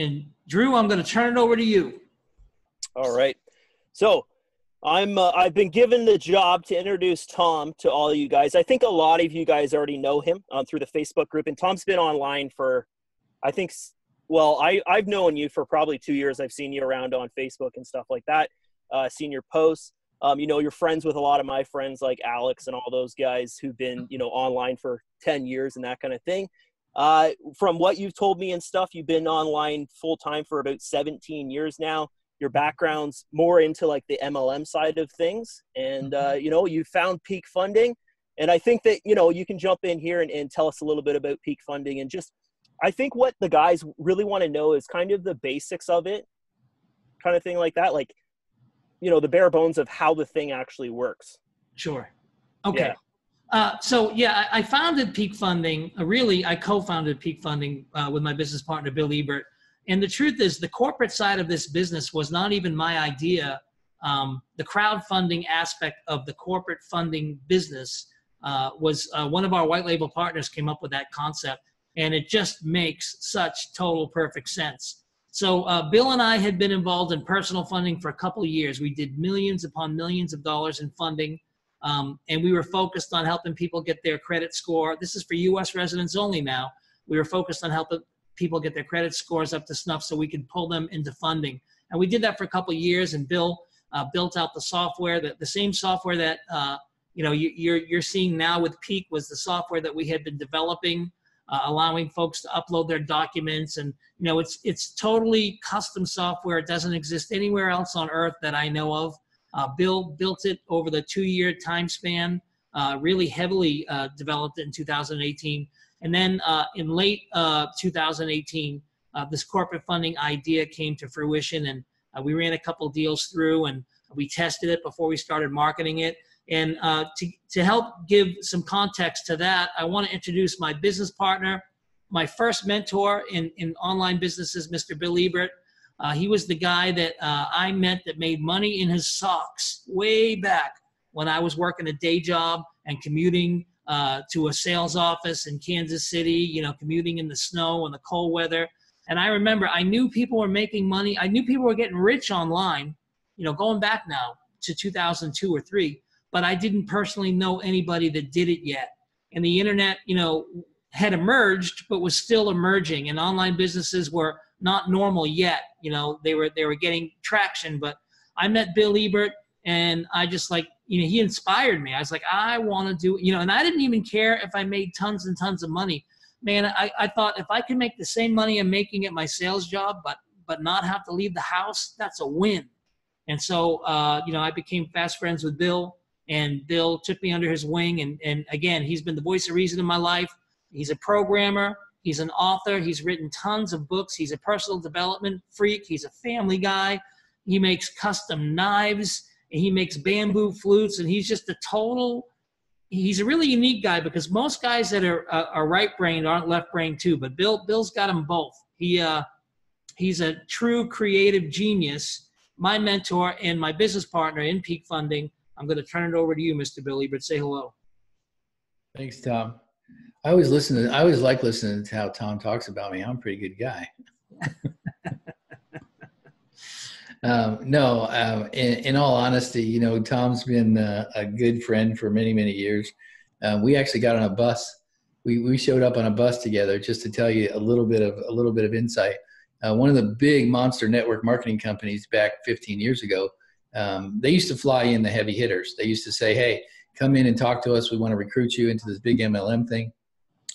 And Drew, I'm going to turn it over to you. All right. So I'm uh, I've been given the job to introduce Tom to all of you guys. I think a lot of you guys already know him um, through the Facebook group, and Tom's been online for, I think, well, I I've known you for probably two years. I've seen you around on Facebook and stuff like that. Uh, seen your posts. Um, you know, you're friends with a lot of my friends like Alex and all those guys who've been you know online for ten years and that kind of thing. Uh, from what you've told me and stuff, you've been online full time for about 17 years now your background's more into like the MLM side of things, and uh, mm-hmm. you know you found peak funding, and I think that you know you can jump in here and, and tell us a little bit about peak funding and just I think what the guys really want to know is kind of the basics of it, kind of thing like that, like you know the bare bones of how the thing actually works. Sure. Okay. Yeah. Uh, so yeah, I, I, founded Peak Funding. Uh, really, I co-founded Peak Funding uh, with my business partner Bill Ebert and the truth is, the corporate side of this business was not even my idea. Um, the crowdfunding aspect of the corporate funding business uh, was uh, one of our white label partners came up with that concept, and it just makes such total perfect sense. So Bill and I had been involved in personal funding for a couple of years. We did millions upon millions of dollars in funding, um, and we were focused on helping people get their credit score. This is for U.S. residents only now. We were focused on helping people get their credit scores up to snuff so we could pull them into funding. And we did that for a couple years, and Bill uh, built out the software, that the same software that uh, you know you, you're you're seeing now with Peak was the software that we had been developing, uh, allowing folks to upload their documents, and you know it's it's totally custom software. It doesn't exist anywhere else on earth that I know of. Uh, Bill built it over the two-year time span, uh, really heavily uh, developed it in 2018 and then uh, in late uh, 2018, uh, this corporate funding idea came to fruition, and we ran a couple deals through, and we tested it before we started marketing it. And to, to help give some context to that, I want to introduce my business partner, my first mentor in, in online businesses, Mr. Bill Ebert. Uh, he was the guy that I met that made money in his socks way back when I was working a day job and commuting uh, to a sales office in Kansas City, you know, commuting in the snow and the cold weather. And I remember I knew people were making money. I knew people were getting rich online, you know, going back now to 2002 or three, but I didn't personally know anybody that did it yet. And the internet, you know, had emerged, but was still emerging and online businesses were not normal yet. You know, they were, they were getting traction, but I met Bill Ebert and I just like you know, he inspired me. I was like, I want to do, you know, and I didn't even care if I made tons and tons of money. Man, I, I thought if I could make the same money I'm making at my sales job, but but not have to leave the house, that's a win. And so, uh, you know, I became fast friends with Bill, and Bill took me under his wing. And and again, he's been the voice of reason in my life. He's a programmer. He's an author. He's written tons of books. He's a personal development freak. He's a family guy. He makes custom knives and he makes bamboo flutes and he's just a total he's a really unique guy because most guys that are uh, are right brained aren't left brained too but bill bill's got them both he uh he's a true creative genius my mentor and my business partner in peak funding i'm going to turn it over to you mr Bill Ebert say hello thanks tom i always listen to i always like listening to how tom talks about me i'm a pretty good guy Um, no, um, in, in, all honesty, you know, Tom's been uh, a good friend for many, many years. Um, we actually got on a bus. We, we showed up on a bus together just to tell you a little bit of a little bit of insight. Uh, one of the big monster network marketing companies back 15 years ago, um, they used to fly in the heavy hitters. They used to say, "Hey, come in and talk to us. We want to recruit you into this big MLM thing."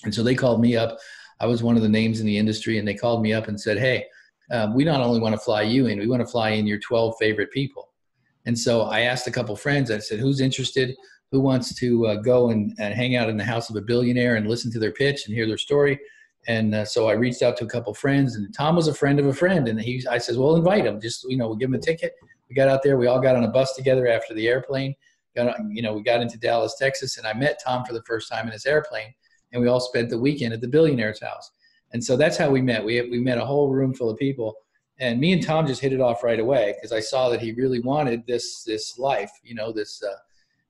And so they called me up. I was one of the names in the industry, and they called me up and said, "Hey, um, we not only want to fly you in, we want to fly in your 12 favorite people. And so I asked a couple friends, I said, who's interested? Who wants to uh, go and, and, hang out in the house of a billionaire and listen to their pitch and hear their story? And uh, so I reached out to a couple friends, and Tom was a friend of a friend. And he, I said, well, invite him. Just, you know, we'll give him a ticket. We got out there. We all got on a bus together after the airplane. Got, you know, we got into Dallas, Texas, and I met Tom for the first time in his airplane. And we all spent the weekend at the billionaire's house. And so that's how we met. We, we met a whole room full of people. And me and Tom just hit it off right away because I saw that he really wanted this this life, you know, this uh,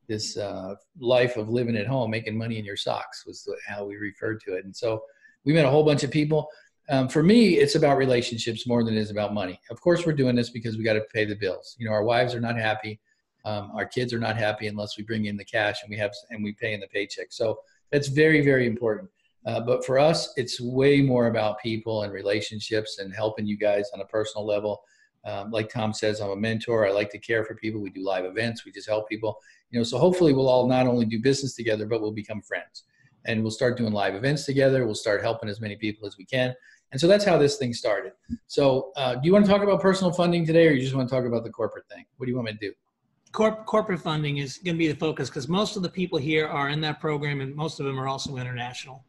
this uh, life of living at home, making money in your socks was how we referred to it. And so we met a whole bunch of people. um, for me, it's about relationships more than it is about money. Of course, we're doing this because we got to pay the bills. You know, our wives are not happy, um, our kids are not happy unless we bring in the cash and we have and we pay in the paycheck. So that's very very important. Uh, but for us, it's way more about people and relationships and helping you guys on a personal level. Um, like Tom says, I'm a mentor. I like to care for people. We do live events. We just help people. You know, so hopefully we'll all not only do business together, but we'll become friends. And we'll start doing live events together. We'll start helping as many people as we can. And so that's how this thing started. So, uh, do you want to talk about personal funding today, or you just want to talk about the corporate thing? What do you want me to do? Corp- corporate funding is going to be the focus because most of the people here are in that program, and most of them are also international.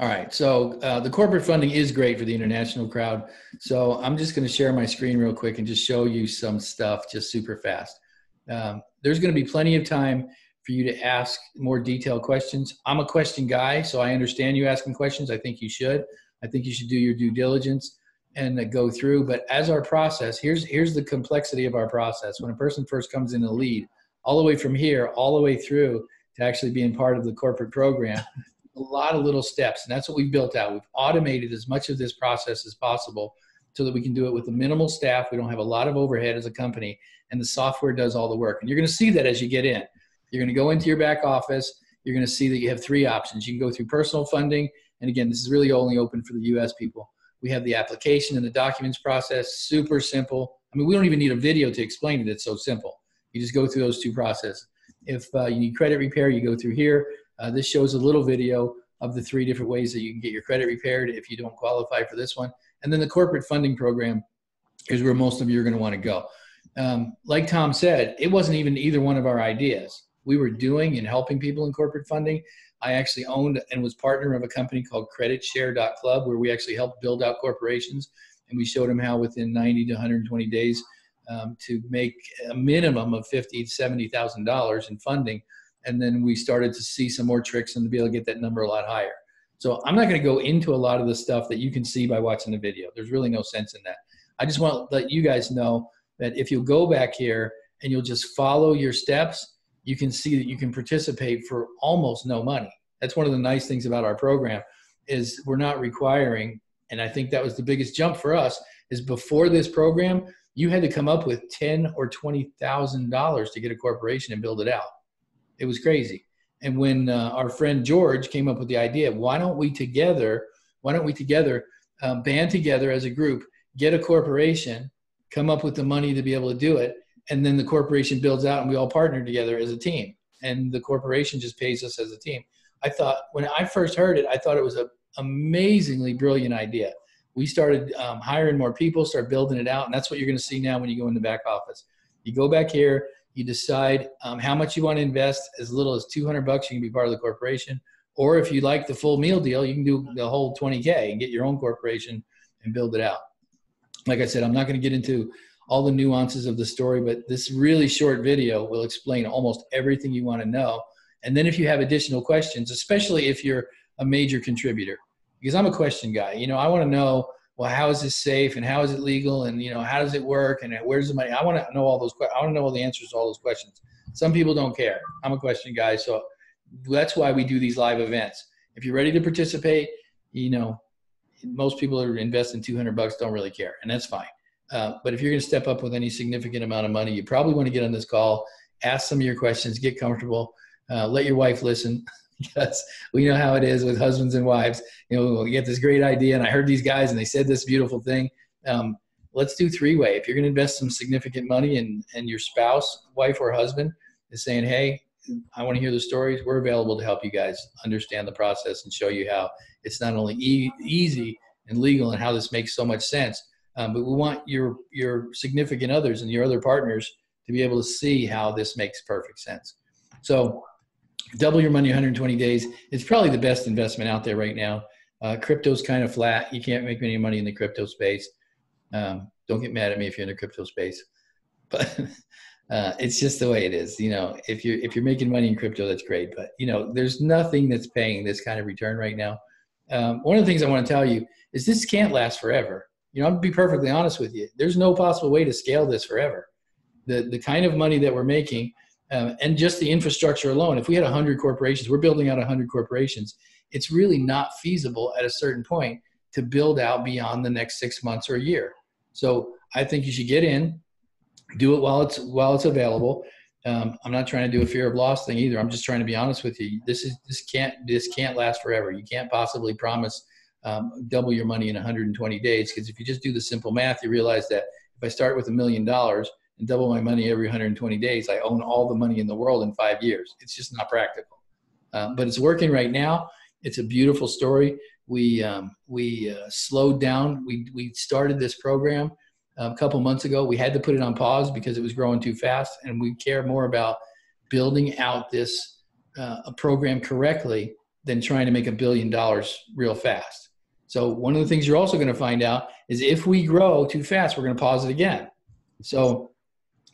All right. So uh, the corporate funding is great for the international crowd. So I'm just going to share my screen real quick and just show you some stuff just super fast. Um, there's going to be plenty of time for you to ask more detailed questions. I'm a question guy, so I understand you asking questions. I think you should. I think you should do your due diligence and go through. But as our process, here's here's the complexity of our process. When a person first comes in a lead, all the way from here, all the way through to actually being part of the corporate program, a lot of little steps, and that's what we've built out. We've automated as much of this process as possible so that we can do it with a minimal staff. We don't have a lot of overhead as a company, and the software does all the work. And you're going to see that as you get in. You're going to go into your back office. You're going to see that you have three options. You can go through personal funding, and again, this is really only open for the US people. We have the application and the documents process, super simple. I mean, we don't even need a video to explain it. It's so simple. You just go through those two processes. If uh, you need credit repair, you go through here. Uh, this shows a little video of the three different ways that you can get your credit repaired if you don't qualify for this one. And then the corporate funding program is where most of you are going to want to go. Um, like Tom said, it wasn't even either one of our ideas. We were doing and helping people in corporate funding. I actually owned and was partner of a company called CreditShare.club, where we actually helped build out corporations, and we showed them how within 90 to 120 days um, to make a minimum of fifty to seventy thousand dollars in funding, and then we started to see some more tricks and to be able to get that number a lot higher. So I'm not going to go into a lot of the stuff that you can see by watching the video. There's really no sense in that. I just want to let you guys know that if you'll go back here and you'll just follow your steps, you can see that you can participate for almost no money. That's one of the nice things about our program is we're not requiring, and I think that was the biggest jump for us, is before this program, you had to come up with ten or twenty thousand dollars to get a corporation and build it out. It was crazy. And when uh, our friend George came up with the idea, why don't we together, why don't we together um, band together as a group, get a corporation, come up with the money to be able to do it, and then the corporation builds out and we all partner together as a team. And the corporation just pays us as a team. I thought when i first heard it i thought it was an amazingly brilliant idea. We started um, hiring more people start building it out and that's what you're going to see now when you go in the back office. You go back here you decide um, how much you want to invest as little as 200 bucks you can be part of the corporation. Or if you like the full meal deal you can do the whole 20k and get your own corporation and build it out. Like i said i'm not going to get into all the nuances of the story, but this really short video will explain almost everything you want to know. And then if you have additional questions, especially if you're a major contributor, because I'm a question guy, you know, I want to know, well, how is this safe and how is it legal and, you know, how does it work and where's the money? I want to know all those, I want to know all the answers to all those questions. Some people don't care. I'm a question guy. So that's why we do these live events. If you're ready to participate, you know, most people are investing 200 bucks don't really care and that's fine uh, but if you're going to step up with any significant amount of money, you probably want to get on this call, ask some of your questions, get comfortable, uh, let your wife listen. because we know how it is with husbands and wives. You know, we get this great idea, and I heard these guys, and they said this beautiful thing. Um, let's do three way. If you're going to invest some significant money, and and your spouse, wife, or husband is saying, "Hey, I want to hear the stories," we're available to help you guys understand the process and show you how it's not only e- easy and legal, and how this makes so much sense, um, but we want your your significant others and your other partners to be able to see how this makes perfect sense. So, double your money 120 days. It's probably the best investment out there right now. Uh, crypto's kind of flat. You can't make any money in the crypto space. Um, don't get mad at me if you're in the crypto space, but uh, it's just the way it is. You know, if you're if you're making money in crypto, that's great. But you know, there's nothing that's paying this kind of return right now. Um, one of the things I want to tell you is this can't last forever you know, I'll be perfectly honest with you. There's no possible way to scale this forever. The the kind of money that we're making, um, and just the infrastructure alone. If we had 100 corporations, we're building out 100 corporations. It's really not feasible at a certain point to build out beyond the next six months or a year. So I think you should get in, do it while it's while it's available. Um, I'm not trying to do a fear of loss thing either. I'm just trying to be honest with you. This is this can't this can't last forever. You can't possibly promise um, double your money in 120 days because if you just do the simple math, you realize that if I start with a million dollars and double my money every 120 days, I own all the money in the world in five years. It's just not practical. Um, but it's working right now. It's a beautiful story. We um, we uh, slowed down. We we started this program um, a couple months ago. We had to put it on pause because it was growing too fast, and we care more about building out this uh, a program correctly than trying to make a billion dollars real fast. So one of the things you're also going to find out is if we grow too fast, we're going to pause it again. So,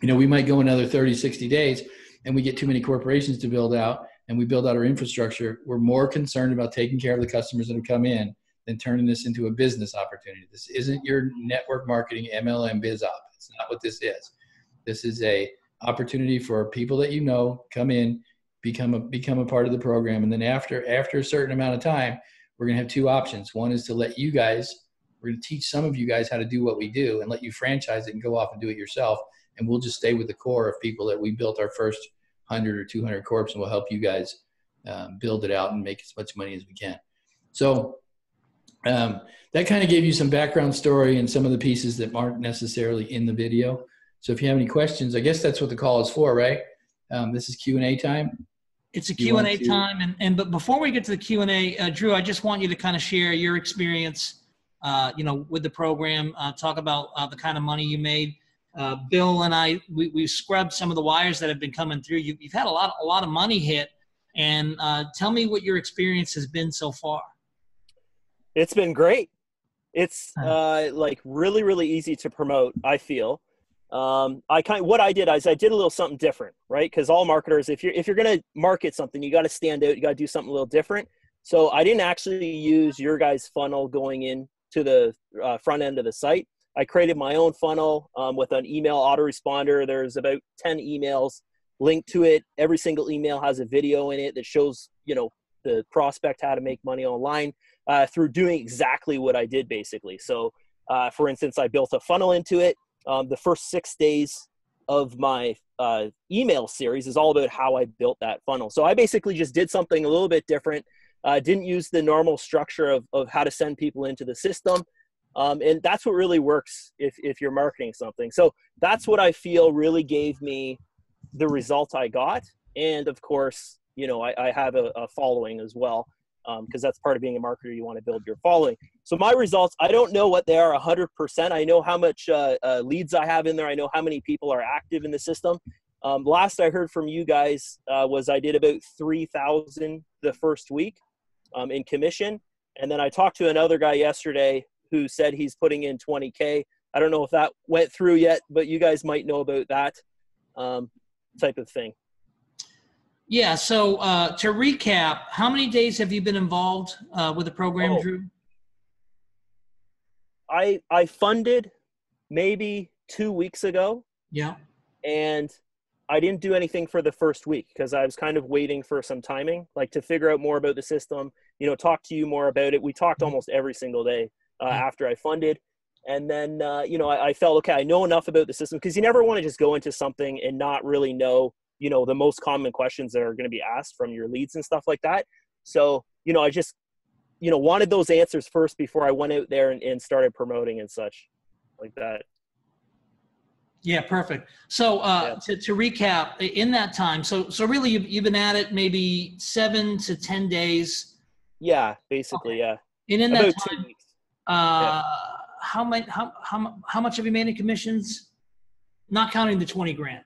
you know, we might go another 30, 60 days and we get too many corporations to build out and we build out our infrastructure. We're more concerned about taking care of the customers that have come in than turning this into a business opportunity. This isn't your network marketing MLM biz op. It's not what this is. This is a opportunity for people that you know come in, become a become a part of the program, and then after after a certain amount of time, we're going to have two options. One is to let you guys, we're going to teach some of you guys how to do what we do and let you franchise it and go off and do it yourself. And we'll just stay with the core of people that we built our first 100 or 200 corps and we'll help you guys um, build it out and make as much money as we can. So um, that kind of gave you some background story and some of the pieces that aren't necessarily in the video. So if you have any questions, I guess that's what the call is for, right? Um, this is Q&A time. It's a Q&A time, and, and but before we get to the Q&A, uh, Drew, I just want you to kind of share your experience, uh, you know, with the program. Uh, talk about uh, the kind of money you made. Uh, Bill and I, we, we scrubbed some of the wires that have been coming through. You, have had a lot, a lot of money hit, and uh, tell me what your experience has been so far. It's been great. It's like really, really easy to promote. I feel um, I kind of, what I did is I did a little something different, right? Because all marketers, if you're if you're gonna market something, you got to stand out. You got to do something a little different. So I didn't actually use your guys' funnel going in to the uh, front end of the site. I created my own funnel um, with an email autoresponder. There's about 10 emails linked to it. Every single email has a video in it that shows, you know, the prospect how to make money online uh, through doing exactly what I did basically. So, uh, for instance, I built a funnel into it um, the first six days of my uh, email series is all about how I built that funnel. So I basically just did something a little bit different. I uh, didn't use the normal structure of, of how to send people into the system. Um, and that's what really works if, if you're marketing something. So that's what I feel really gave me the result I got. And of course, you know, I, I have a, a following as well because um, that's part of being a marketer. You want to build your following. So my results, I don't know what they are 100%. I know how much uh, uh, leads I have in there. I know how many people are active in the system. Um, last I heard from you guys uh, was I did about 3,000 the first week um, in commission. And then I talked to another guy yesterday who said he's putting in 20K. I don't know if that went through yet, but you guys might know about that um, type of thing. Yeah. So uh, to recap, how many days have you been involved uh, with the program, oh, Drew? I I funded maybe two weeks ago. Yeah. And I didn't do anything for the first week because I was kind of waiting for some timing, like to figure out more about the system. You know, talk to you more about it. We talked mm-hmm. almost every single day uh, mm-hmm. after I funded. And then, uh, you know, I, I, felt okay. I know enough about the system because you never want to just go into something and not really know you know the most common questions that are going to be asked from your leads and stuff like that. So you know i just you know wanted those answers first before i went out there and, and started promoting and such like that. Yeah perfect. So uh, yeah. to, to recap in that time so so really you've, you've been at it maybe seven to ten days? Yeah basically okay. yeah. And in About that time uh, yeah. how much how, how, how much have you made in commissions? Not counting the 20 grand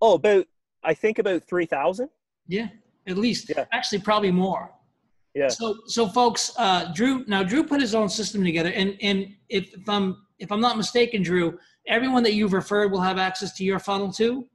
Oh, about I think about three thousand. Yeah, at least. Yeah. Actually, probably more. Yeah. So, so folks, uh, Drew. Now, Drew put his own system together, and and if, if I'm if I'm not mistaken, Drew, everyone that you've referred will have access to your funnel too.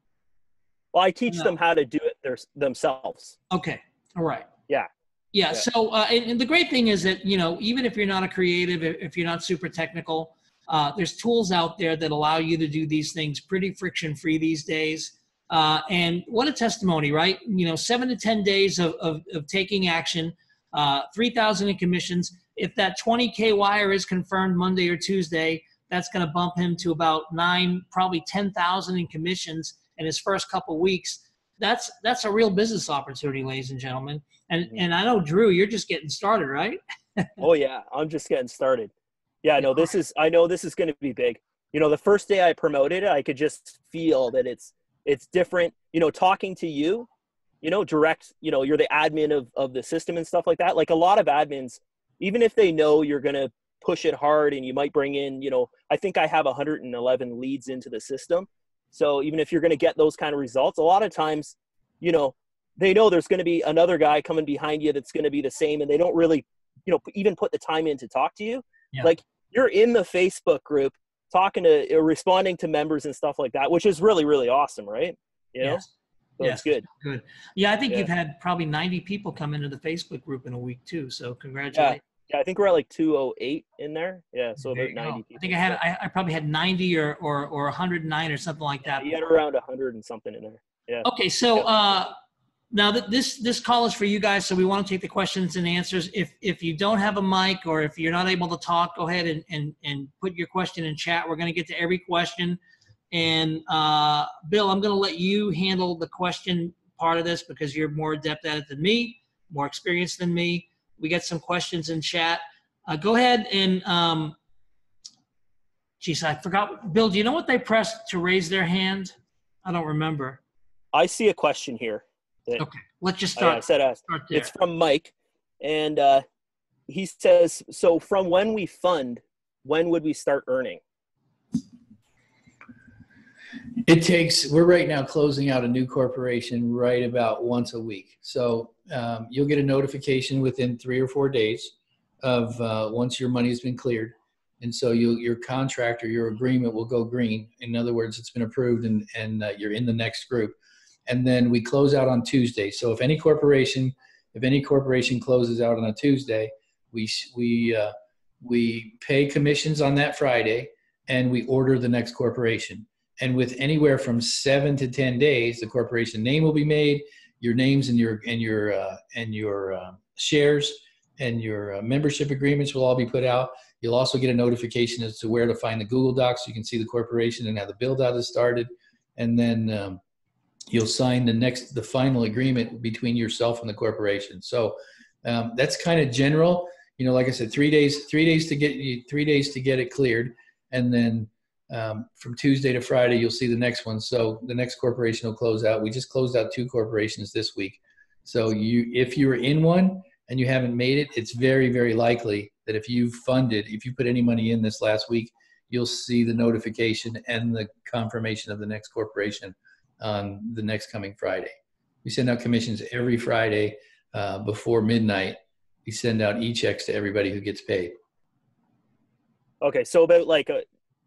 Well, I teach no. them how to do it their, themselves. Okay. All right. Yeah. Yeah. yeah. So, uh, and, and, the great thing is that you know, even if you're not a creative, if you're not super technical, uh, there's tools out there that allow you to do these things pretty friction free these days. Uh, and what a testimony, right? You know, seven to 10 days of, of, of taking action, uh, 3,000 in commissions. if that 20k wire is confirmed Monday or Tuesday, that's going to bump him to about nine, probably 10,000 in commissions in his first couple weeks. That's that's a real business opportunity, ladies and gentlemen. And and I know Drew, you're just getting started, right? oh yeah, I'm just getting started. Yeah, no, this is I know this is going to be big. You know, the first day I promoted it, I could just feel that it's it's different. You know, talking to you, you know, direct. You know, you're the admin of of the system and stuff like that. Like a lot of admins, even if they know you're going to push it hard and you might bring in, you know, I think I have 111 leads into the system. So even if you're going to get those kind of results, a lot of times, you know, they know there's going to be another guy coming behind you that's going to be the same and they don't really, you know, even put the time in to talk to you. Yeah. Like you're in the Facebook group talking to, uh, responding to members and stuff like that, which is really, really awesome, right? You know? Yes. So yes. good. Good. Yeah, I think yeah. you've had probably 90 people come into the Facebook group in a week too. So congratulations. Yeah. Yeah, I think we're at like 208 in there. Yeah, so about 90 people. I think I had I, I, probably had 90 or, or or 109 or something like that. Yeah, you had around 100 and something in there. Yeah. Okay, so uh now that this this call is for you guys, so we want to take the questions and answers. If if you don't have a mic or if you're not able to talk, go ahead and and, and put your question in chat. We're going to get to every question. And uh, Bill, I'm going to let you handle the question part of this because you're more adept at it than me, more experienced than me. We got some questions in chat. Uh, go ahead and, um, geez, I forgot. Bill, do you know what they pressed to raise their hand? I don't remember. I see a question here. Okay, let's just start. I said uh, start it's from Mike, and uh, he says, "So from when we fund, when would we start earning?" It takes. We're right now closing out a new corporation right about once a week. So um, you'll get a notification within three or four days of uh, once your money has been cleared. And so you, your contract or your agreement will go green. In other words, it's been approved and, and uh, you're in the next group. And then we close out on Tuesday. So if any corporation, if any corporation closes out on a Tuesday, we, we, uh, we pay commissions on that Friday and we order the next corporation. And with anywhere from seven to 10 days, the corporation name will be made your names and your and your uh, and your uh, shares and your uh, membership agreements will all be put out. You'll also get a notification as to where to find the Google Docs. You can see the corporation and how the build out is started, and then um, you'll sign the next the final agreement between yourself and the corporation. So um, that's kind of general. You know, like I said, three days three days to get three days to get it cleared, and then um, from Tuesday to Friday, you'll see the next one. So the next corporation will close out. We just closed out two corporations this week. So you, if you are in one and you haven't made it, it's very, very likely that if you've funded, if you put any money in this last week, you'll see the notification and the confirmation of the next corporation on the next coming Friday. We send out commissions every Friday uh, before midnight. We send out e-checks to everybody who gets paid. Okay, so about like a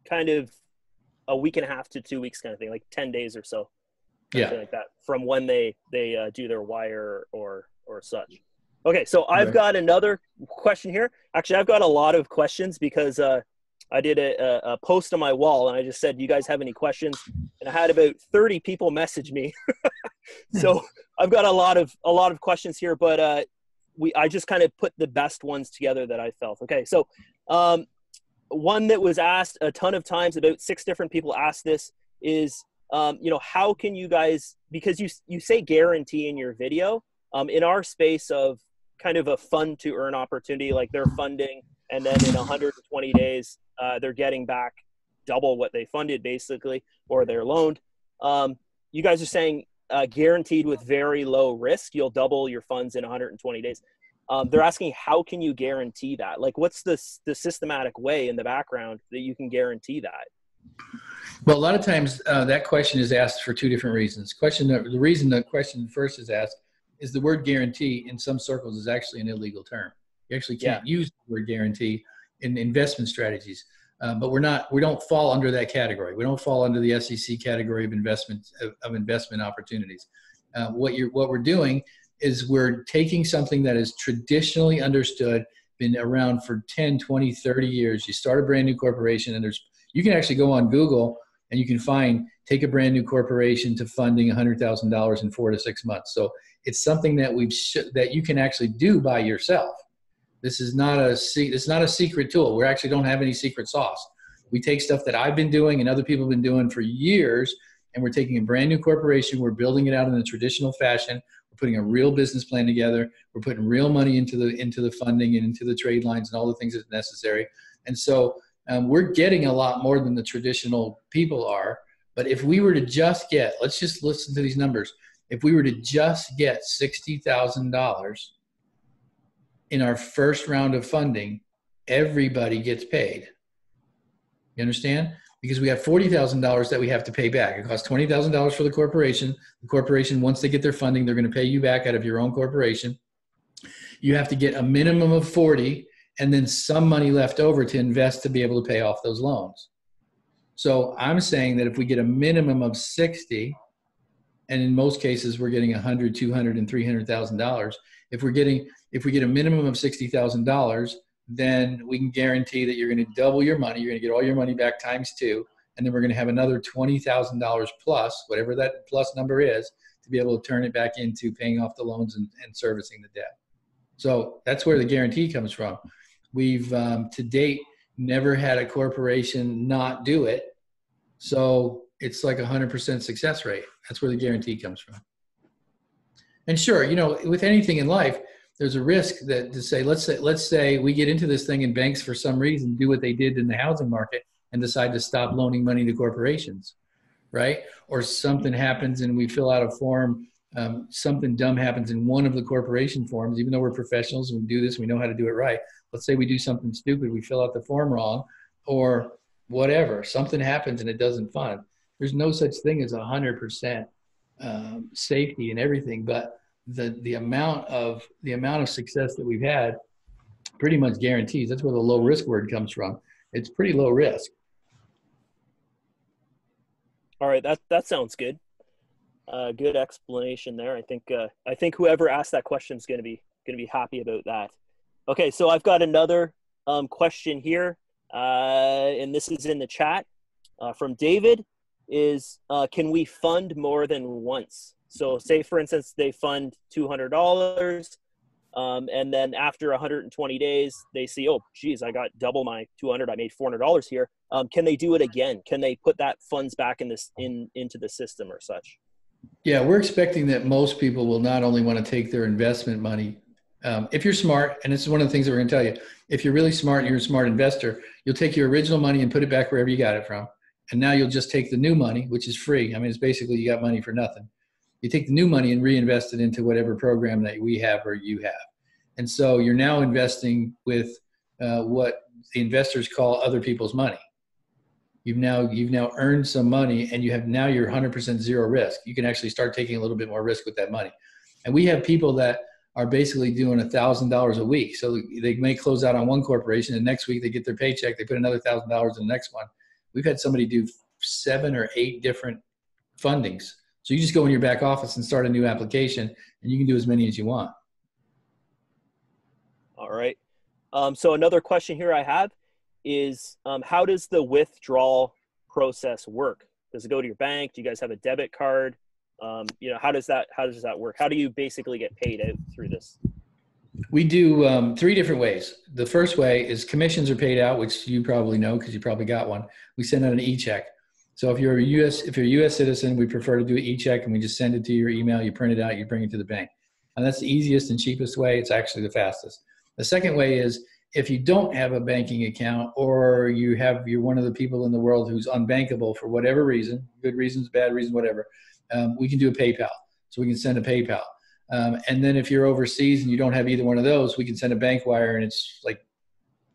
kind of a week and a half to two weeks kind of thing, like 10 days or so. Yeah. Like that from when they, they uh, do their wire or, or such. Okay. So I've got another question here. Actually, I've got a lot of questions because, uh, I did a, a, post on my wall and I just said, "You guys have any questions?" And I had about thirty people message me. so I've got a lot of a lot of questions here, but uh, we I just kind of put the best ones together that I felt. Okay, so um, one that was asked a ton of times about six different people asked this is um, you know how can you guys because you you say guarantee in your video um, in our space of kind of a fun to earn opportunity like they're funding and then in 120 days uh, they're getting back double what they funded basically or they're loaned. Um, you guys are saying uh, guaranteed with very low risk you'll double your funds in 120 days. Um, they're asking how can you guarantee that? Like what's the, the systematic way in the background that you can guarantee that? Well a lot of times uh, that question is asked for two different reasons. Question the reason the question first is asked is the word guarantee in some circles is actually an illegal term you actually can't yeah. use the word guarantee in investment strategies um, but we're not we don't fall under that category we don't fall under the sec category of investment of, of investment opportunities uh, what you're what we're doing is we're taking something that is traditionally understood, been around for 10, 20, 30 years. You start a brand new corporation, and there's you can actually go on Google and you can find take a brand new corporation to funding $100,000 in four to six months. So it's something that we've sh- that you can actually do by yourself. This is not a se- it's not a secret tool. We actually don't have any secret sauce. We take stuff that I've been doing and other people have been doing for years, and we're taking a brand new corporation. We're building it out in the traditional fashion. We're putting a real business plan together. We're putting real money into the into the funding and into the trade lines and all the things that's necessary. And so um, we're getting a lot more than the traditional people are. But if we were to just get, let's just listen to these numbers. If we were to just get sixty thousand dollars in our first round of funding, everybody gets paid. You understand? Because we have $40,000 that we have to pay back. It costs $20,000 for the corporation. The corporation, once they get their funding, they're going to pay you back out of your own corporation. You have to get a minimum of 40 and then some money left over to invest to be able to pay off those loans. So I'm saying that if we get a minimum of 60, and in most cases we're getting 100, 200, and 300,000 dollars. If we're getting if we get a minimum of $60,000, then we can guarantee that you're going to double your money. You're going to get all your money back times two. And then we're going to have another $20,000 plus, whatever that plus number is, to be able to turn it back into paying off the loans and, and servicing the debt. So that's where the guarantee comes from. We've um, to date never had a corporation not do it. So it's like a 100% success rate. That's where the guarantee comes from. And sure, you know, with anything in life, there's a risk that to say let's say let's say we get into this thing and banks for some reason do what they did in the housing market and decide to stop loaning money to corporations right? Or something happens and we fill out a form um, something dumb happens in one of the corporation forms even though we're professionals and we do this we know how to do it right. Let's say we do something stupid we fill out the form wrong or whatever something happens and it doesn't fund. There's no such thing as a hundred percent um, safety and everything but the the amount of the amount of success that we've had pretty much guarantees. That's where the low risk word comes from. It's pretty low risk. All right, that that sounds good. Uh, good explanation there. I think uh, I think whoever asked that question is going to be going to be happy about that. Okay, so I've got another um, question here, uh, and this is in the chat uh, from David. Is uh, can we fund more than once? So, say for instance, they fund two hundred dollars, um, and then after 120 days, they see, oh, geez, I got double my 200. I made 400 dollars here. Um, can they do it again? Can they put that funds back in this in into the system or such? Yeah, we're expecting that most people will not only want to take their investment money. Um, if you're smart, and this is one of the things that we're going to tell you, if you're really smart and you're a smart investor, you'll take your original money and put it back wherever you got it from. And now you'll just take the new money, which is free. I mean, it's basically you got money for nothing you take the new money and reinvest it into whatever program that we have or you have. And so you're now investing with uh, what the investors call other people's money. You've now you've now earned some money, and you have now you're 100% zero risk. You can actually start taking a little bit more risk with that money. And we have people that are basically doing a thousand dollars a week. So they may close out on one corporation, and next week they get their paycheck. They put another thousand dollars in the next one. We've had somebody do seven or eight different fundings so you just go in your back office and start a new application, and you can do as many as you want. All right. Um, so another question here I have is um, how does the withdrawal process work? Does it go to your bank? Do you guys have a debit card? Um, you know, how does that how does that work? How do you basically get paid out through this? We do um, three different ways. The first way is commissions are paid out, which you probably know because you probably got one. We send out an e-check. So if you're a U.S. if you're a U.S. citizen, we prefer to do an e-check, and we just send it to your email. You print it out, you bring it to the bank, and that's the easiest and cheapest way. It's actually the fastest. The second way is if you don't have a banking account, or you have you're one of the people in the world who's unbankable for whatever reason, good reasons, bad reasons, whatever. Um, we can do a PayPal, so we can send a PayPal. Um, and then if you're overseas and you don't have either one of those, we can send a bank wire, and it's like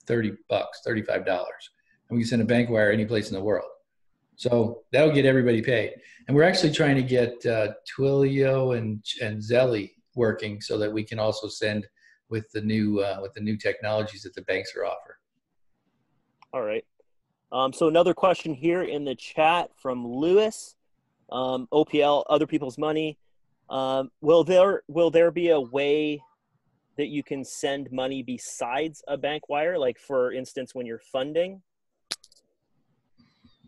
thirty bucks, thirty-five dollars, and we can send a bank wire any place in the world. So that'll get everybody paid. And we're actually trying to get uh, Twilio and and Zelle working so that we can also send with the new uh, with the new technologies that the banks are offering. All right. Um, so another question here in the chat from Lewis, um, OPL, other people's money. Um, will there will there be a way that you can send money besides a bank wire, like for instance when you're funding?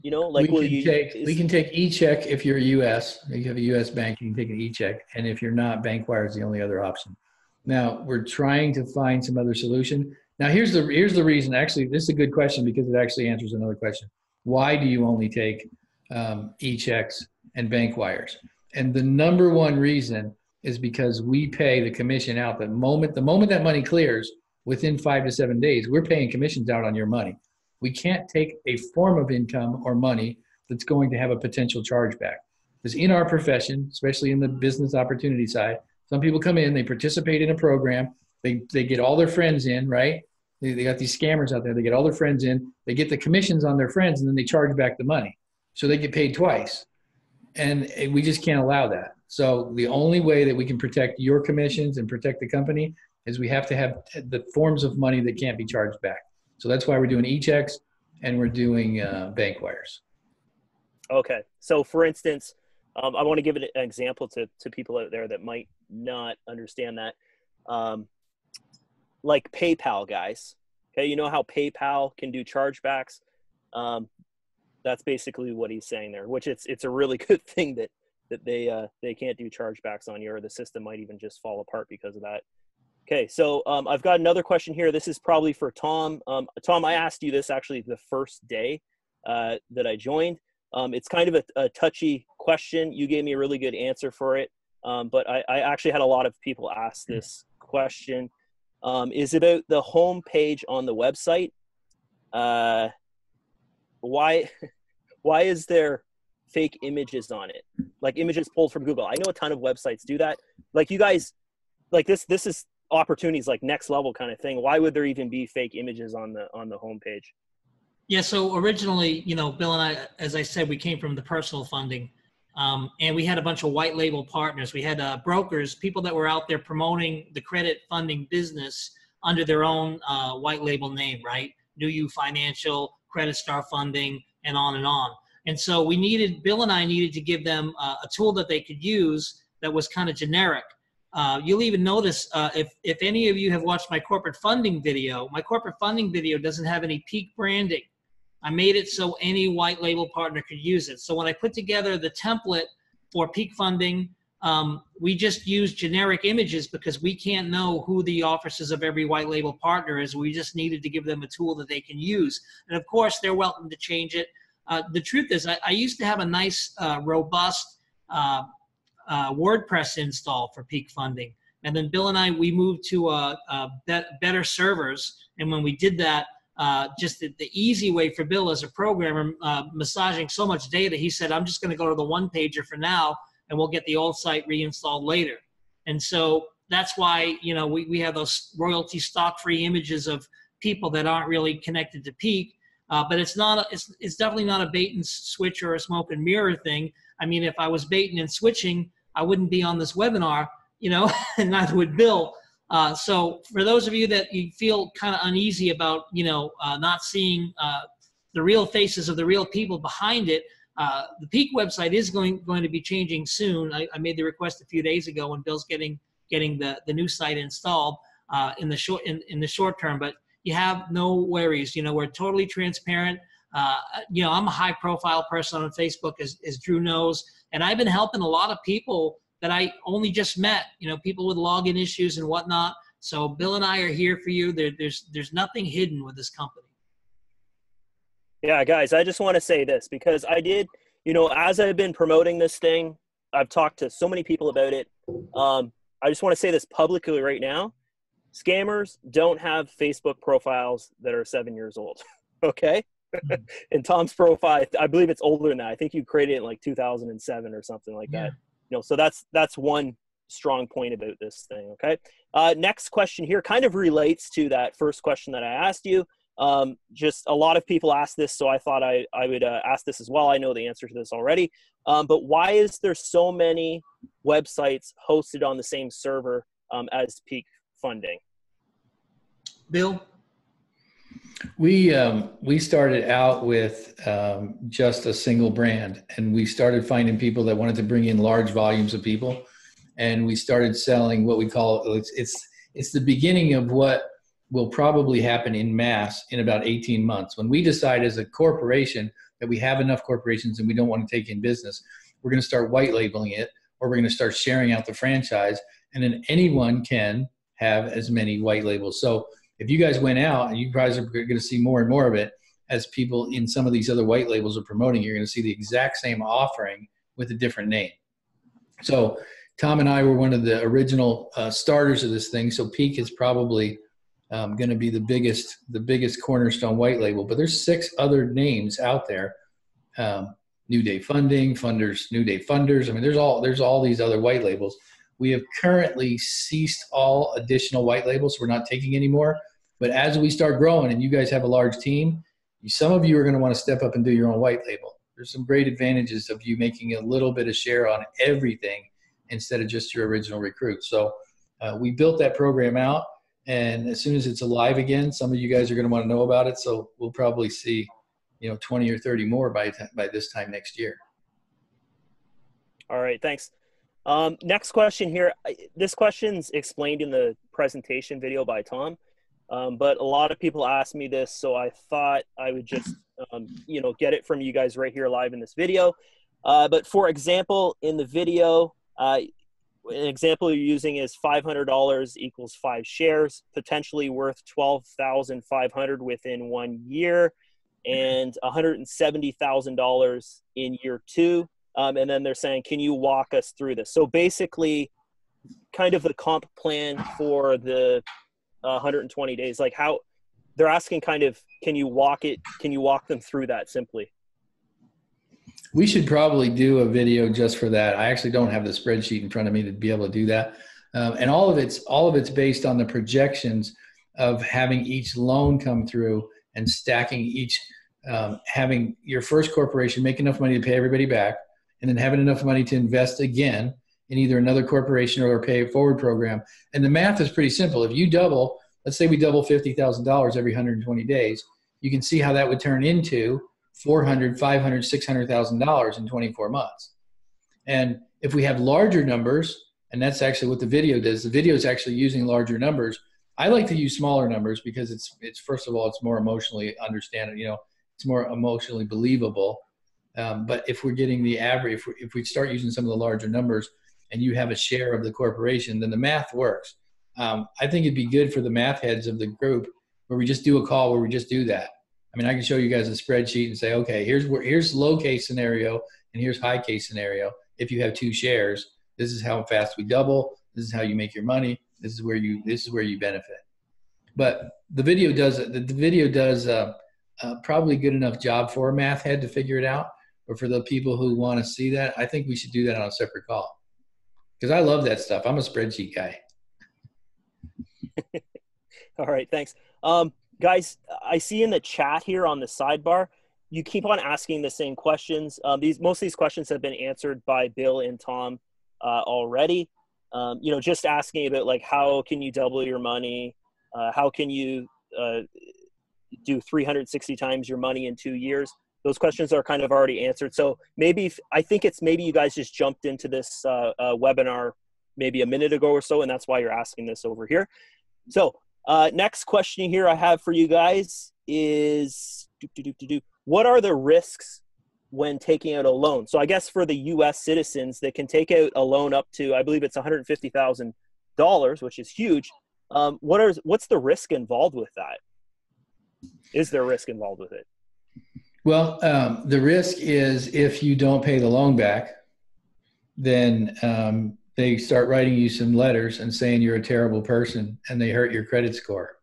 You know, like we can you, take is, we can take e-check if you're U.S. You have a U.S. bank, you can take an e-check, and if you're not, bank wire is the only other option. Now we're trying to find some other solution. Now here's the here's the reason. Actually, this is a good question because it actually answers another question. Why do you only take um, e-checks and bank wires? And the number one reason is because we pay the commission out the moment the moment that money clears within five to seven days. We're paying commissions out on your money. We can't take a form of income or money that's going to have a potential chargeback. Because in our profession, especially in the business opportunity side, some people come in, they participate in a program, they, they get all their friends in, right? They, they got these scammers out there, they get all their friends in, they get the commissions on their friends, and then they charge back the money. So they get paid twice. And we just can't allow that. So the only way that we can protect your commissions and protect the company is we have to have the forms of money that can't be charged back. So that's why we're doing e-checks and we're doing uh, bank wires. Okay. So for instance, um, I want to give an example to, to people out there that might not understand that. Um, like PayPal guys. Okay, you know how PayPal can do chargebacks. Um, that's basically what he's saying there. Which it's it's a really good thing that that they uh, they can't do chargebacks on you, or the system might even just fall apart because of that. Okay, so um, I've got another question here. This is probably for Tom. Um, Tom, I asked you this actually the first day uh, that I joined. Um, it's kind of a, a, touchy question. You gave me a really good answer for it, um, but I, I, actually had a lot of people ask this question. Um, is about the home page on the website. Uh, why, why is there fake images on it? Like images pulled from Google. I know a ton of websites do that. Like you guys, like this. This is opportunities like next level kind of thing. Why would there even be fake images on the on the homepage? Yeah, so originally, you know, Bill and I, as I said, we came from the personal funding, um, and we had a bunch of white label partners. We had uh, brokers, people that were out there promoting the credit funding business under their own uh, white label name, right? New You Financial, Credit Star Funding, and on and on. And so we needed, Bill and I needed to give them uh, a tool that they could use that was kind of generic. Uh, you'll even notice uh, if, if any of you have watched my corporate funding video, my corporate funding video doesn't have any peak branding. I made it so any white label partner could use it. So when I put together the template for peak funding, um, we just use generic images because we can't know who the offices of every white label partner is. We just needed to give them a tool that they can use. And of course, they're welcome to change it. Uh, the truth is, I, I, used to have a nice, uh, robust uh, uh WordPress install for peak funding. And then Bill and I, we moved to uh, uh, better servers. And when we did that, uh, just the, the, easy way for Bill as a programmer, uh, massaging so much data, he said, I'm just going to go to the one pager for now and we'll get the old site reinstalled later. And so that's why, you know, we, we have those royalty stock free images of people that aren't really connected to Peak. Uh, but it's not, a, it's, it's definitely not a bait and switch or a smoke and mirror thing. I mean, if I was baiting and switching, I wouldn't be on this webinar, you know, and neither would Bill. Uh, so for those of you that you feel kind of uneasy about, you know, uh, not seeing uh, the real faces of the real people behind it, uh, the Peak website is going going to be changing soon. I, I, made the request a few days ago, and Bill's getting getting the, the new site installed uh, in the short in, in the short term. But you have no worries. You know, we're totally transparent. Uh, you know, I'm a high profile person on Facebook, as, as Drew knows, and I've been helping a lot of people that I only just met, you know, people with login issues and whatnot. So Bill and I are here for you. There, there's there's nothing hidden with this company. Yeah, guys, I just want to say this because I did, you know, as I've been promoting this thing, I've talked to so many people about it. Um, I just want to say this publicly right now. Scammers don't have Facebook profiles that are seven years old. okay. Mm-hmm. and Tom's profile, I believe it's older than that. I think you created it in like 2007 or something like yeah. that you know so that's that's one strong point about this thing okay? Uh, next question here kind of relates to that first question that i asked you. Um, just a lot of people ask this so i thought i, I would uh, ask this as well. I know the answer to this already. Um, but why is there so many websites hosted on the same server um, as peak funding? Bill we um, we started out with um, just a single brand, and we started finding people that wanted to bring in large volumes of people, and we started selling what we call it's it's it's the beginning of what will probably happen in mass in about 18 months when we decide as a corporation that we have enough corporations and we don't want to take in business we're going to start white labeling it or we're going to start sharing out the franchise and then anyone can have as many white labels. So if you guys went out, and you guys are going to see more and more of it as people in some of these other white labels are promoting, you're going to see the exact same offering with a different name. So Tom and I were one of the original uh, starters of this thing. So Peak is probably um, going to be the biggest, the biggest cornerstone white label. But there's six other names out there: um, New Day Funding, Funders, New Day Funders. I mean, there's all there's all these other white labels. We have currently ceased all additional white labels. We're not taking any more. But as we start growing, and you guys have a large team, some of you are going to want to step up and do your own white label. There's some great advantages of you making a little bit of share on everything instead of just your original recruit. So uh, we built that program out, and as soon as it's alive again, some of you guys are going to want to know about it. So we'll probably see, you know, 20 or 30 more by by this time next year. All right, thanks. Um, next question here. This question's explained in the presentation video by Tom, um, but a lot of people ask me this, so I thought I would just, um, you know, get it from you guys right here live in this video. Uh, but for example, in the video, uh, an example you're using is $500 equals five shares, potentially worth 12,500 within one year, and $170,000 in year two. Um, and then they're saying, can you walk us through this? So basically, kind of the comp plan for the uh, 120 days. Like how they're asking, kind of, can you walk it? Can you walk them through that simply? We should probably do a video just for that. I actually don't have the spreadsheet in front of me to be able to do that, um, and all of it's all of it's based on the projections of having each loan come through and stacking each, um, having your first corporation make enough money to pay everybody back, and then having enough money to invest again in either another corporation or a pay it forward program. And the math is pretty simple. If you double, let's say we double fifty thousand dollars every 120 days, you can see how that would turn into 400, 500, 600,000 dollars in 24 months. And if we have larger numbers, and that's actually what the video does, the video is actually using larger numbers. I like to use smaller numbers because it's it's first of all it's more emotionally understandable. You know, it's more emotionally believable. Um, but if we're getting the average, if we, if we start using some of the larger numbers, and you have a share of the corporation, then the math works. Um, I think it'd be good for the math heads of the group where we just do a call where we just do that. I mean, I can show you guys a spreadsheet and say, okay, here's where here's low case scenario and here's high case scenario. If you have two shares, this is how fast we double. This is how you make your money. This is where you this is where you benefit. But the video does the, the video does uh, uh, probably good enough job for a math head to figure it out. But for the people who want to see that, I think we should do that on a separate call because I love that stuff. I'm a spreadsheet guy. All right, thanks. Um, guys, I see in the chat here on the sidebar, you keep on asking the same questions. Um, these most of these questions have been answered by Bill and Tom uh, already. Um, you know, just asking about like how can you double your money? Uh, how can you uh, do 360 times your money in two years? Those questions are kind of already answered. So maybe I think it's maybe you guys just jumped into this uh, uh, webinar maybe a minute ago or so, and that's why you're asking this over here. So uh, next question here I have for you guys is what are the risks when taking out a loan? So I guess for the U.S. citizens that can take out a loan up to I believe it's one hundred fifty thousand dollars, which is huge. Um, what are what's the risk involved with that? Is there risk involved with it? Well, um, the risk is if you don't pay the loan back, then um, they start writing you some letters and saying you're a terrible person and they hurt your credit score.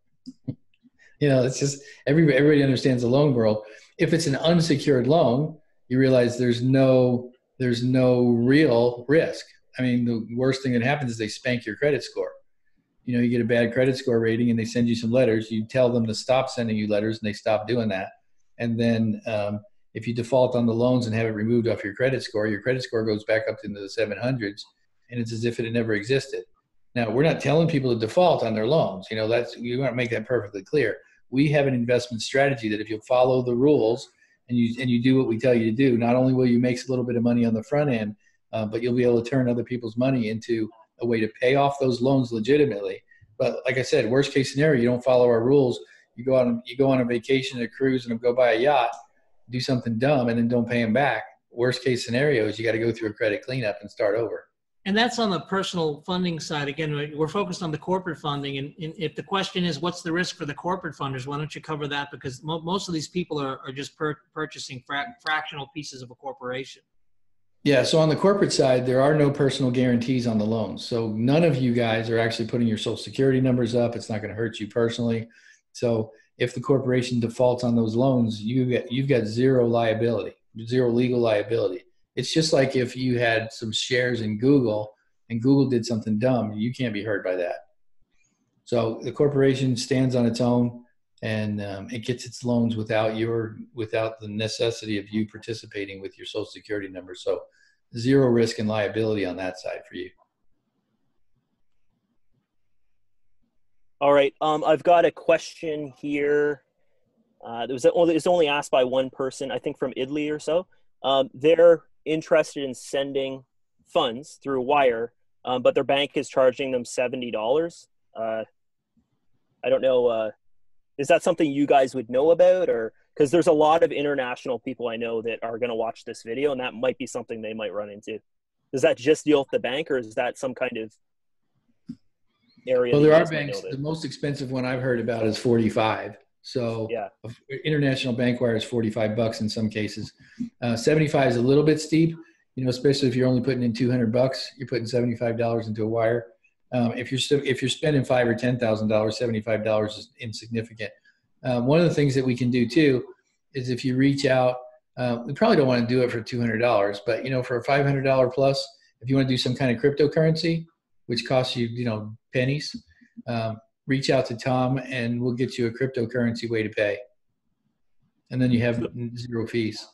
you know, it's just everybody, everybody understands the loan world. If it's an unsecured loan, you realize there's no there's no real risk. I mean, the worst thing that happens is they spank your credit score. You know, you get a bad credit score rating and they send you some letters. You tell them to stop sending you letters and they stop doing that. And then um, if you default on the loans and have it removed off your credit score, your credit score goes back up into the 700s and it's as if it had never existed. Now, we're not telling people to default on their loans. You know, that's you want to make that perfectly clear. We have an investment strategy that if you follow the rules and you and you do what we tell you to do, not only will you make a little bit of money on the front end, uh, but you'll be able to turn other people's money into a way to pay off those loans legitimately. But like I said, worst case scenario, you don't follow our rules. You go on you go on a vacation, a cruise, and go buy a yacht, do something dumb, and then don't pay them back. Worst case scenario is you got to go through a credit cleanup and start over. and that's on the personal funding side. Again, we're focused on the corporate funding. And, and if the question is, what's the risk for the corporate funders? Why don't you cover that? Because mo- most of these people are, are just per- purchasing fra- fractional pieces of a corporation. Yeah. So on the corporate side, there are no personal guarantees on the loans. So none of you guys are actually putting your social security numbers up. It's not going to hurt you personally. So if the corporation defaults on those loans, you get, you've got zero liability, zero legal liability. It's just like if you had some shares in Google and Google did something dumb, you can't be hurt by that. So the corporation stands on its own and um, it gets its loans without your without the necessity of you participating with your social security number. So zero risk and liability on that side for you. All right. Um, I've got a question here. Uh, it was only, it was only asked by one person, I think from Italy or so. Um, they're interested in sending funds through wire, um, but their bank is charging them seventy dollars. Uh, I don't know. Uh, is that something you guys would know about, or because there's a lot of international people I know that are going to watch this video, and that might be something they might run into. Does that just deal with the bank, or is that some kind of area? Well, there are banks. The most expensive one I've heard about is forty-five. So yeah, international bank wire is 45 bucks in some cases. Uh, 75 is a little bit steep, you know, especially if you're only putting in 200 bucks, you're putting $75 into a wire. Um, if you're if you're spending five or ten thousand dollars, seventy-five dollars is insignificant. Um, one of the things that we can do too is if you reach out, uh, we probably don't want to do it for two hundred dollars, but you know, for a five hundred dollar plus, if you want to do some kind of cryptocurrency, which costs you you know pennies, um, reach out to Tom and we'll get you a cryptocurrency way to pay. And then you have zero fees.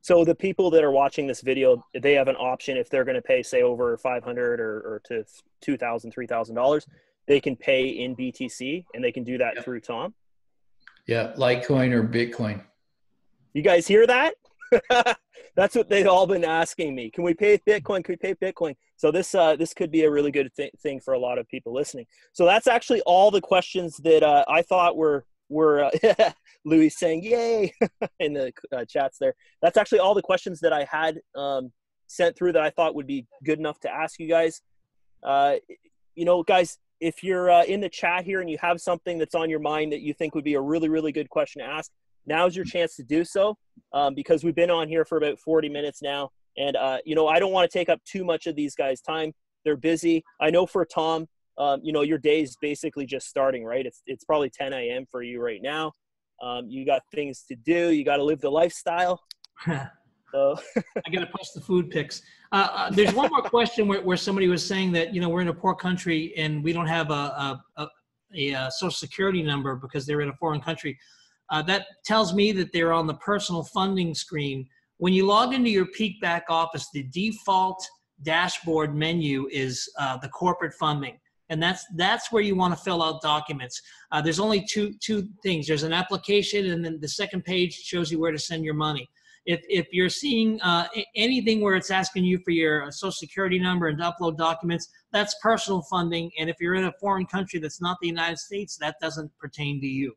So the people that are watching this video, they have an option if they're going to pay, say, over 500 or, or to $2,000, $3,000, they can pay in BTC and they can do that yep. through Tom. Yeah, Litecoin or Bitcoin. You guys hear that? That's what they've all been asking me. Can we pay Bitcoin? Can we pay Bitcoin? So this uh, this could be a really good th- thing for a lot of people listening. So that's actually all the questions that uh, I thought were were uh, Louis saying yay in the uh, chats there. That's actually all the questions that I had um, sent through that I thought would be good enough to ask you guys. Uh, you know, guys, if you're uh, in the chat here and you have something that's on your mind that you think would be a really really good question to ask, now's your chance to do so um, because we've been on here for about 40 minutes now and, uh, you know, I don't want to take up too much of these guys' time. They're busy. I know for Tom, um, you know, your day is basically just starting, right? It's, it's probably 10 a.m. for you right now. Um, you got things to do. You got to live the lifestyle. so I got to post the food pics. Uh, uh, there's one more question where, where somebody was saying that, you know, we're in a poor country and we don't have a, a, a, a social security number because they're in a foreign country. Uh, that tells me that they're on the personal funding screen when you log into your Peak back office, the default dashboard menu is uh, the corporate funding. And that's that's where you want to fill out documents. Uh, there's only two two things. There's an application, and then the second page shows you where to send your money. If if you're seeing uh, anything where it's asking you for your social security number and to upload documents, that's personal funding. And if you're in a foreign country that's not the United States, that doesn't pertain to you.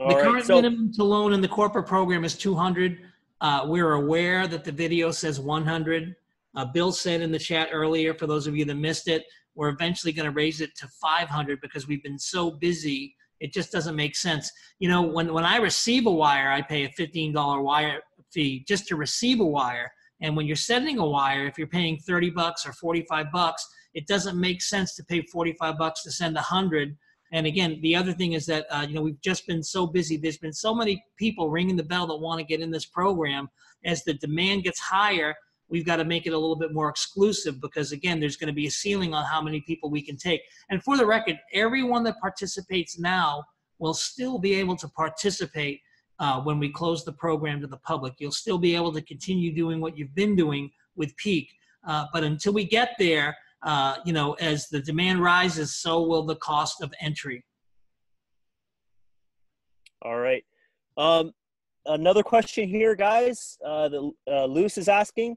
All the right, current so, minimum to loan in the corporate program is 200. Uh, we're aware that the video says 100. Uh, Bill said in the chat earlier, for those of you that missed it, we're eventually going to raise it to 500 because we've been so busy. It just doesn't make sense. You know, when, when I receive a wire, I pay a $15 wire fee just to receive a wire. And when you're sending a wire, if you're paying 30 bucks or 45 bucks, it doesn't make sense to pay 45 bucks to send 100 and again, the other thing is that uh, you know we've just been so busy. There's been so many people ringing the bell that want to get in this program. As the demand gets higher, we've got to make it a little bit more exclusive because again, there's going to be a ceiling on how many people we can take. And for the record, everyone that participates now will still be able to participate uh, when we close the program to the public. You'll still be able to continue doing what you've been doing with Peak. Uh, but until we get there, uh, you know, as the demand rises, so will the cost of entry. All right. Um, another question here, guys. Uh, the uh, Luce is asking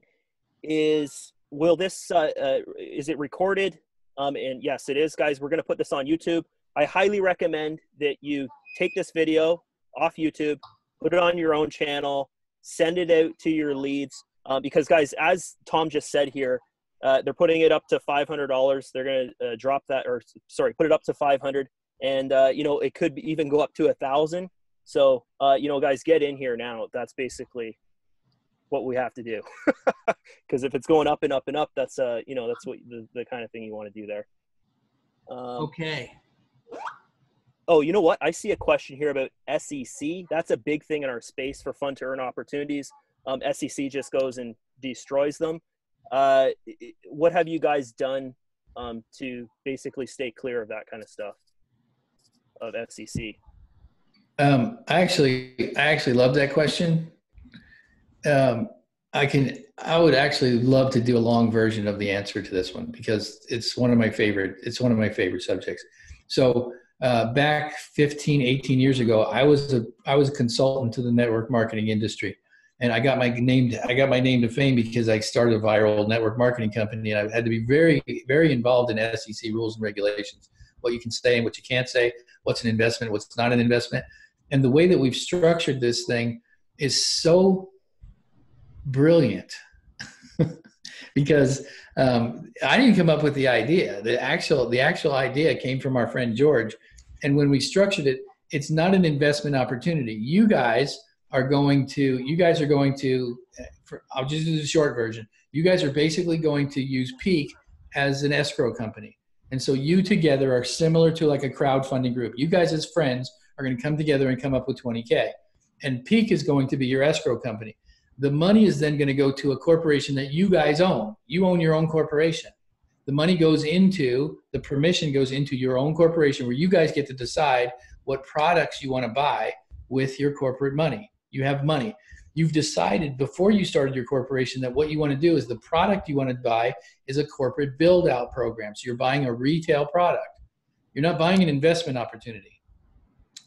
is will this uh, uh, is it recorded? Um, and yes, it is, guys. We're going to put this on YouTube. I highly recommend that you take this video off YouTube, put it on your own channel, send it out to your leads uh, because guys, as Tom just said here, uh, they're putting it up to five hundred dollars. They're going to uh, drop that, or sorry, put it up to five hundred, and uh, you know it could even go up to a thousand. So uh, you know, guys, get in here now. That's basically what we have to do. Because if it's going up and up and up, that's uh, you know, that's what the, the kind of thing you want to do there. Um, Okay. Oh, you know what? I see a question here about SEC. That's a big thing in our space for fun to earn opportunities. Um, SEC just goes and destroys them. Uh, what have you guys done um, to basically stay clear of that kind of stuff of SEC? Um, I actually, I actually love that question. Um, I can, I would actually love to do a long version of the answer to this one because it's one of my favorite, it's one of my favorite subjects. So, uh, back 15, 18 years ago, I was a, I was a consultant to the network marketing industry. And I got my name, I got my name to fame because I started a viral network marketing company and I had to be very, very involved in SEC rules and regulations, what you can say and what you can't say, what's an investment, what's not an investment. And the way that we've structured this thing is so brilliant because um, I didn't come up with the idea. The actual the actual idea came from our friend George, and when we structured it, it's not an investment opportunity. You guys are going to you guys are going to. For, I'll just do the short version. You guys are basically going to use Peak as an escrow company, and so you together are similar to like a crowdfunding group. You guys as friends are going to come together and come up with 20k, and Peak is going to be your escrow company the money is then going to go to a corporation that you guys own. You own your own corporation. The money goes into, the permission goes into your own corporation where you guys get to decide what products you want to buy with your corporate money. You have money. You've decided before you started your corporation that what you want to do is the product you want to buy is a corporate build out program. So you're buying a retail product. You're not buying an investment opportunity.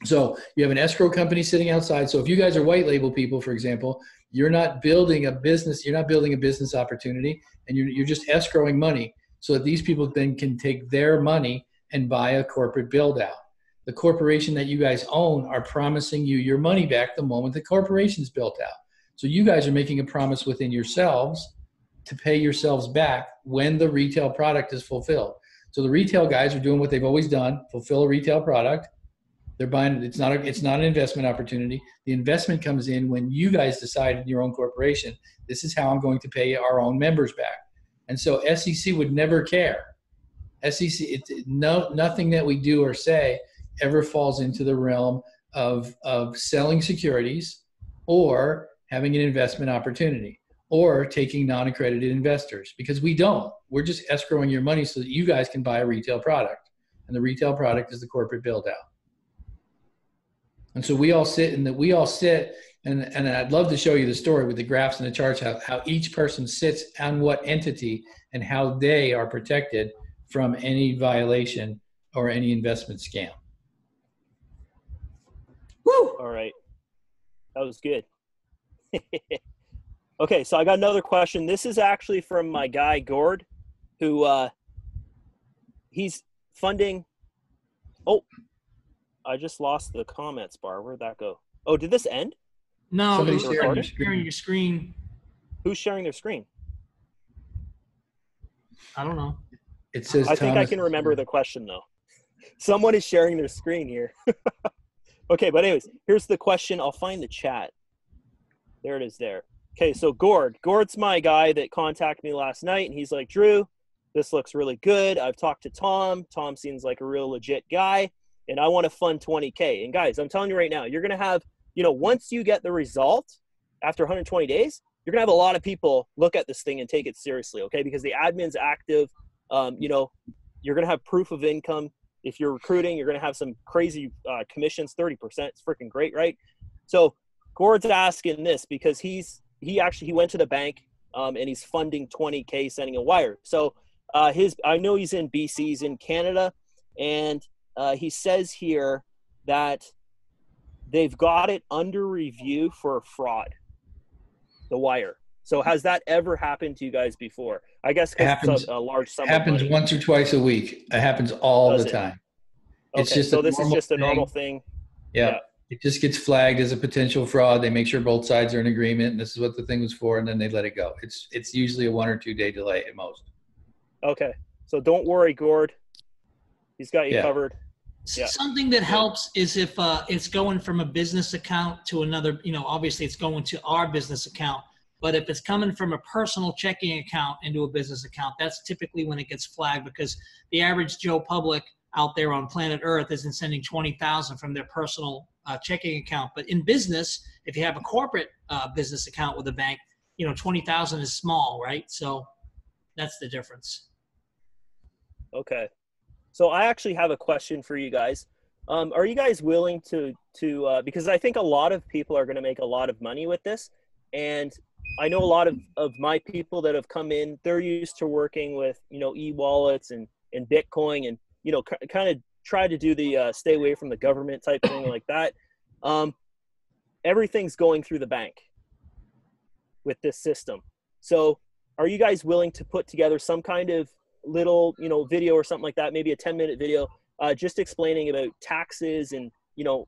So you have an escrow company sitting outside. So if you guys are white label people, for example, you're not building a business you're not building a business opportunity and you're, you're just escrowing money so that these people then can take their money and buy a corporate build out the corporation that you guys own are promising you your money back the moment the corporation's built out. So you guys are making a promise within yourselves to pay yourselves back when the retail product is fulfilled. So the retail guys are doing what they've always done fulfill a retail product. They're buying it's not a, it's not an investment opportunity. The investment comes in when you guys decide in your own corporation this is how i'm going to pay our own members back. And so sec would never care. Sec it's no nothing that we do or say ever falls into the realm of of selling securities or having an investment opportunity or taking non-accredited investors because we don't we're just escrowing your money so that you guys can buy a retail product and the retail product is the corporate build out and so we all sit and we all sit and, and I'd love to show you the story with the graphs and the charts, how, how each person sits on what entity and how they are protected from any violation or any investment scam. Woo! All right. That was good. okay, so I got another question. This is actually from my guy Gord, who uh he's funding Oh, I just lost the comments bar. Where'd that go? Oh, did this end? No, Somebody's sharing like your sharing your screen. Who's sharing their screen? I don't know. It says I think I can remember the question though. Someone is sharing their screen here. okay, but anyways, here's the question. I'll find the chat. There it is there. Okay, so Gord. Gord's my guy that contacted me last night and he's like, Drew, this looks really good. I've talked to Tom. Tom seems like a real legit guy. And I want to fund 20K. And guys, I'm telling you right now, you're gonna have, you know, once you get the result after 120 days, you're gonna have a lot of people look at this thing and take it seriously, okay? Because the admin's active. Um, you know, you're going to have proof of income. If you're recruiting, you're going to have some crazy uh, commissions, 30%. It's freaking great, right? So Gord's asking this because he's, he actually, he went to the bank um, and he's funding 20K sending a wire. So uh, his, I know he's in BC, he's in Canada. And uh, he says here that they've got it under review for fraud, the wire. So has that ever happened to you guys before? I guess 'cause Happens- it's a, a large sum. of happens money. once or twice a week. It happens all Does the it? time. Okay, It's just so this is just a thing. normal thing. Yeah. Yeah. It just gets flagged as a potential fraud. They make sure both sides are in agreement, and this is what the thing was for, and then they let it go. It's it's usually a one or two day delay at most. Okay, so don't worry, Gord. He's got you Yeah. covered. Yeah. Something that helps is if uh, it's going from a business account to another, you know, obviously it's going to our business account. But if it's coming from a personal checking account into a business account, that's typically when it gets flagged because the average Joe public out there on planet Earth isn't sending 20,000 from their personal uh, checking account. But in business, if you have a corporate uh, business account with a bank, you know, 20,000 is small, right? So that's the difference. Okay. So I actually have a question for you guys. Um, are you guys willing to to uh, because I think a lot of people are going to make a lot of money with this, and I know a lot of, of my people that have come in. They're used to working with you know e wallets and and Bitcoin and you know k- kind of try to do the uh, stay away from the government type thing like that. Um, everything's going through the bank with this system. So are you guys willing to put together some kind of little you know video or something like that maybe a 10 minute video uh, just explaining about taxes and you know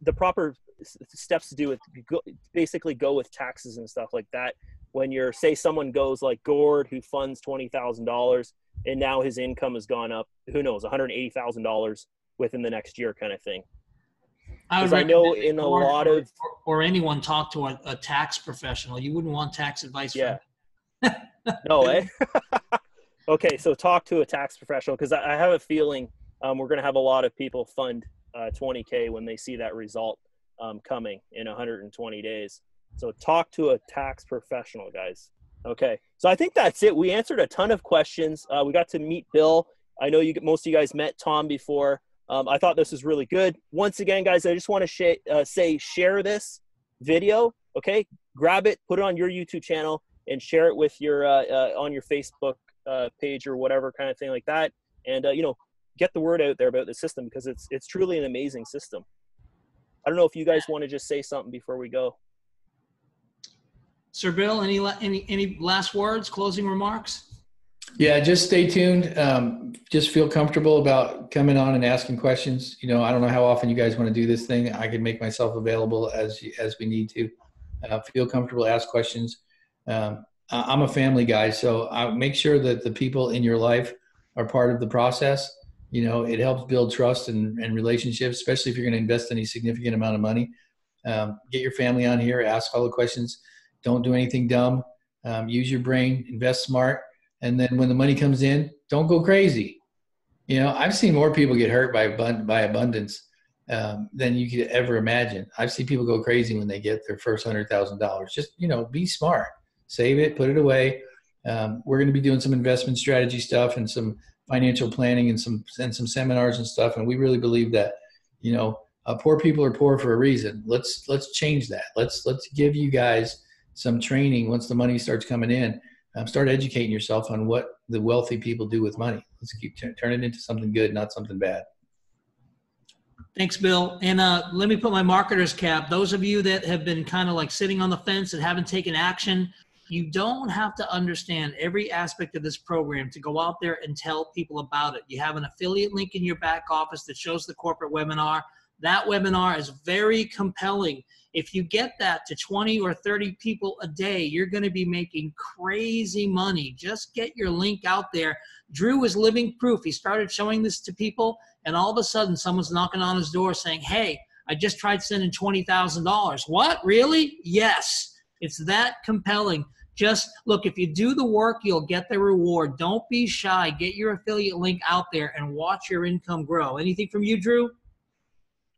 the proper steps to do with go, basically go with taxes and stuff like that when you're say someone goes like gord who funds $20000 and now his income has gone up who knows $180000 within the next year kind of thing I, I know in a or- lot of- or, or anyone talk to a, a tax professional. You wouldn't want tax advice. Yeah. From, No, eh? okay, so talk to a tax professional because I, I have a feeling um, we're going to have a lot of people fund uh, 20K when they see that result um, coming in 120 days. So talk to a tax professional, guys. Okay, so I think that's it. We answered a ton of questions. Uh, we got to meet Bill. I know you most of you guys met Tom before. Um, I thought this was really good. Once again, guys, I just want to sh- uh, say share this video. Okay, grab it, put it on your YouTube channel, and share it with your uh, uh, on your Facebook uh, page or whatever kind of thing like that. And uh, you know, get the word out there about the system because it's it's truly an amazing system. I don't know if you guys want to just say something before we go. Sir Bill, any any any last words, closing remarks? Yeah, just stay tuned. Um, just feel comfortable about coming on and asking questions. You know, I don't know how often you guys want to do this thing. I can make myself available as as we need to. Uh, feel comfortable, ask questions. Um, I- I'm a family guy, so I make sure that the people in your life are part of the process. You know, it helps build trust and, and relationships, especially if you're going to invest any significant amount of money. Um, get your family on here, ask all the questions. Don't do anything dumb. Um, use your brain, invest smart and then when the money comes in, don't go crazy. You know, I've seen more people get hurt by by abundance um, than you could ever imagine. I've seen people go crazy when they get their first hundred thousand dollars. Just you know, be smart, save it, put it away. Um, we're going to be doing some investment strategy stuff and some financial planning and some and some seminars and stuff. And we really believe that you know, uh, poor people are poor for a reason. Let's let's change that. Let's let's give you guys some training once the money starts coming in um, start educating yourself on what the wealthy people do with money. Let's keep t- turn it into something good, not something bad. Thanks, Bill. And uh, let me put my marketer's cap. Those of you that have been kind of like sitting on the fence and haven't taken action, you don't have to understand every aspect of this program to go out there and tell people about it. You have an affiliate link in your back office that shows the corporate webinar. That webinar is very compelling. If you get that to 20 or 30 people a day, you're going to be making crazy money. Just get your link out there. Drew is living proof. He started showing this to people, and all of a sudden, someone's knocking on his door saying, Hey, I just tried sending $20,000. What? Really? Yes. It's that compelling. Just look, if you do the work, you'll get the reward. Don't be shy. Get your affiliate link out there and watch your income grow. Anything from you, Drew?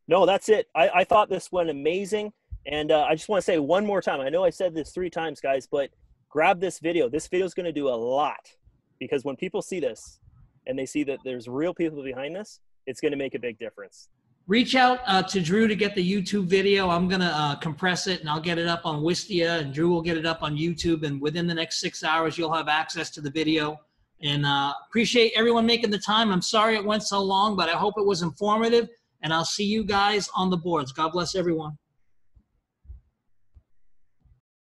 No, that's it. I, I thought this went amazing. And uh, I just want to say one more time. I know I said this three times, guys, but grab this video. This video is going to do a lot because when people see this and they see that there's real people behind this, it's going to make a big difference. Reach out uh, to Drew to get the YouTube video. I'm gonna uh, compress it and I'll get it up on Wistia, and Drew will get it up on YouTube. And within the next six hours, you'll have access to the video. And uh, appreciate everyone making the time. I'm sorry it went so long, but I hope it was informative. And I'll see you guys on the boards. God bless everyone.